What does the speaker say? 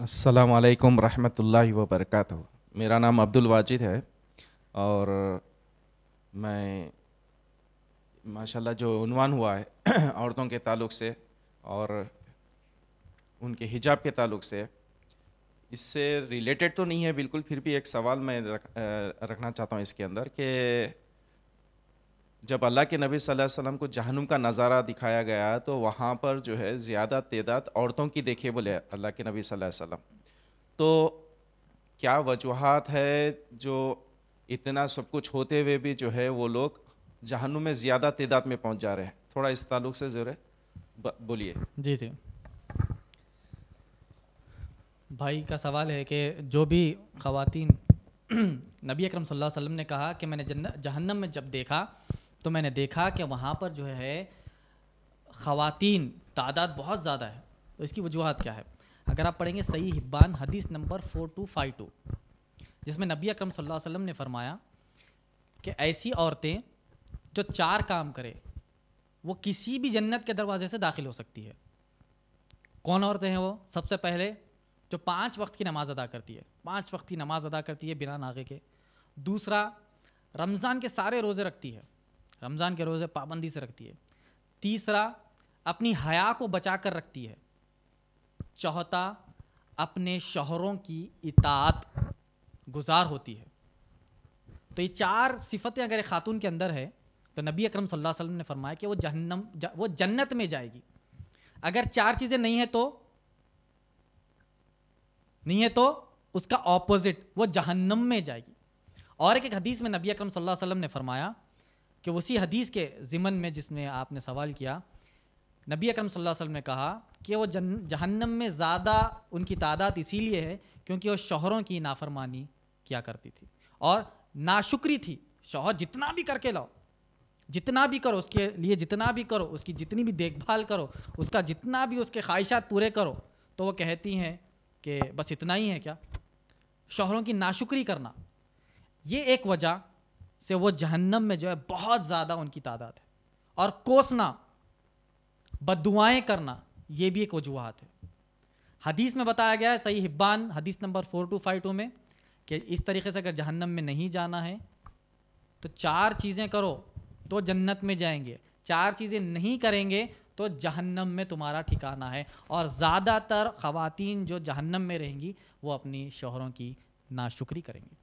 अस्सलाम वालेकुम रहमतुल्लाहि व बरकातहू मेरा नाम अब्दुल वाजिद है और मैं माशाल्लाह जो उनवान हुआ है औरतों के ताल्लुक़ से और उनके हिजाब के ताल्लुक़ से। इससे रिलेटेड तो नहीं है बिल्कुल फिर भी एक सवाल मैं रख, रखना चाहता हूँ इसके अंदर कि जब अल्लाह के नबी सल्लल्लाहु अलैहि वसल्लम को जहनुम का नज़ारा दिखाया गया तो वहाँ पर जो है ज़्यादा तादाद औरतों की देखी बोले अल्लाह के नबी सल्लल्लाहु अलैहि वसल्लम। तो क्या वजूहत है जो इतना सब कुछ होते हुए भी जो है वो लोग जहनुम में ज़्यादा तादाद में पहुँच जा रहे हैं? थोड़ा इस ताल्लुक से जो है। बोलिए। जी जी। भाई का सवाल है कि जो भी ख़वातीन नबी अकरम सल्लल्लाहु अलैहि वसल्लम ने कहा कि मैंने जहन्नम में जब देखा तो मैंने देखा कि वहाँ पर जो है, ख़वातीन, तादाद बहुत ज़्यादा है। तो इसकी वजूहत क्या है? अगर आप पढ़ेंगे सही हिब्बान हदीस number four two five two, जिसमें नबी अकरम सल्लल्लाहु अलैहि वसल्लम ने फरमाया कि ऐसी औरतें जो चार काम करे, वो किसी भी जन्नत के दरवाजे से दाखिल हो सकती है। कौन औरतें हैं वो? सबसे पहले जो पाँच वक्त की नमाज़ अदा करती है। पाँच वक्त की नमाज़ अदा करती है बिना नागे के। दूसरा, रमज़ान के सारे रोज़े रखती है। रमज़ान के रोज़े पाबंदी से रखती है। तीसरा, अपनी हया को बचा कर रखती है। चौथा, अपने शोहरों की इतात गुजार होती है। तो ये चार सिफतें अगर खातून के अंदर है तो नबी अकरम सल्लल्लाहु अलैहि वसल्लम ने फरमाया कि वो जहन्नम वो जन्नत में जाएगी। अगर चार चीज़ें नहीं है तो नहीं है तो उसका ऑपोजिट वो जहन्नम में जाएगी। और एक एक हदीस में नबी अकरम सल्लल्लाहु अलैहि वसल्लम ने फरमाया कि उसी हदीस के ज़िमन में जिसमें आपने सवाल किया, नबी अकरम सल्लल्लाहु अलैहि वसल्लम ने कहा कि वो जन, जहन्नम में ज़्यादा उनकी तादाद इसीलिए है क्योंकि वो शोहरों की नाफरमानी किया करती थी और नाशुक्री थी। शोहर जितना भी करके लाओ, जितना भी करो, उसके लिए जितना भी करो, उसकी जितनी भी देखभाल करो, उसका जितना भी उसके ख्वाहिशात पूरे करो तो वो कहती हैं कि बस इतना ही है क्या? शोहरों की नाशुक्री करना। ये एक वजह से वो जहन्नम में जो है बहुत ज़्यादा उनकी तादाद है। और कोसना, बदुआएँ करना, ये भी एक वजूहत है। हदीस में बताया गया है, सही हिब्बान, हदीस number four two five two में, कि इस तरीके से अगर जहन्नम में नहीं जाना है तो चार चीज़ें करो तो जन्नत में जाएँगे। चार चीज़ें नहीं करेंगे तो जहन्नम में तुम्हारा ठिकाना है। और ज़्यादातर ख़वातीन जो जहन्नम में रहेंगी, वो अपनी शोहरों की नाशुक्री करेंगी।